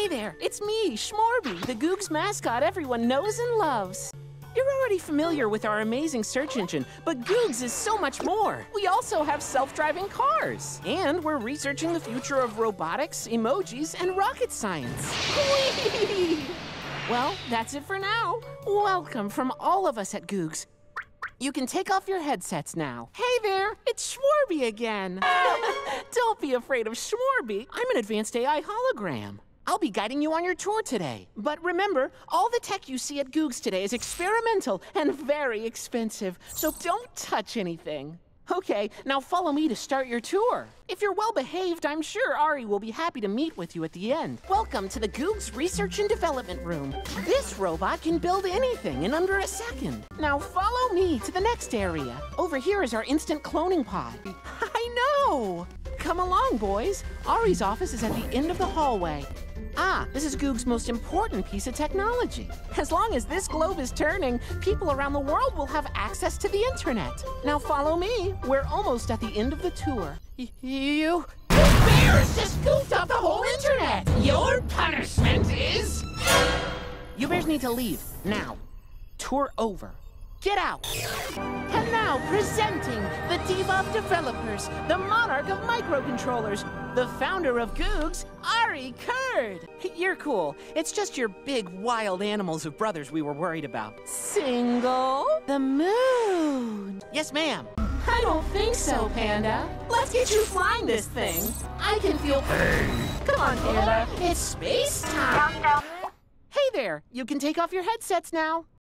Hey there, it's me, Schmorby, the Googs mascot everyone knows and loves. You're already familiar with our amazing search engine, but Googs is so much more. We also have self-driving cars, and we're researching the future of robotics, emojis, and rocket science. Whee! Well, that's it for now. Welcome from all of us at Googs. You can take off your headsets now. Hey there, it's Schmorby again. Don't be afraid of Schmorby. I'm an advanced AI hologram. I'll be guiding you on your tour today. But remember, all the tech you see at Googs today is experimental and very expensive, so don't touch anything. Okay, now follow me to start your tour. If you're well behaved, I'm sure Ari will be happy to meet with you at the end. Welcome to the Googs Research and Development Room. This robot can build anything in under a second. Now follow me to the next area. Over here is our instant cloning pod. I know! Come along, boys. Ari's office is at the end of the hallway. Ah, this is Goog's most important piece of technology. As long as this globe is turning, people around the world will have access to the internet. Now follow me. We're almost at the end of the tour. You. Bears just goofed up the whole internet! Your punishment is. You bears need to leave now. Tour over. Get out. And now presenting the diva of developers, the monarch of microcontrollers, the founder of Googs, Ari Kurd. You're cool. It's just your big wild animals of brothers we were worried about. Single the moon. Yes, ma'am. I don't think so, Panda. Let's get you flying this thing. I can feel. Come on, Panda. It's space time. Hey there. You can take off your headsets now.